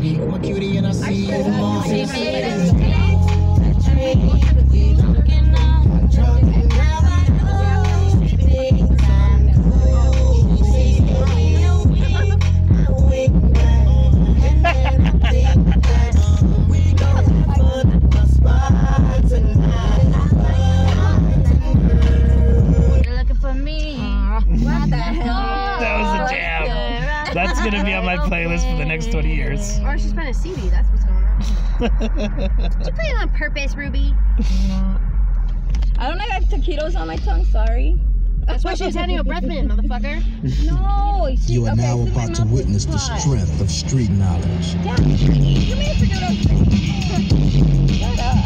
goddamn star, my girl, see me T-Bang, and I get those keys in the car. Keys in the Look car. at- look at and face. bang, bang, boogie. with My cutie, and I see you for me. What the hell? That's gonna be on my playlist for the next 20 years. Or she's playing a CD. That's what's going on. Did you play it on purpose, Ruby? I don't know. I have taquitos on my tongue, sorry. That's why she's having a breath mint, motherfucker. No, she, You are okay, now so about to witness the strength of street knowledge. Damn, you made me forget what I was saying.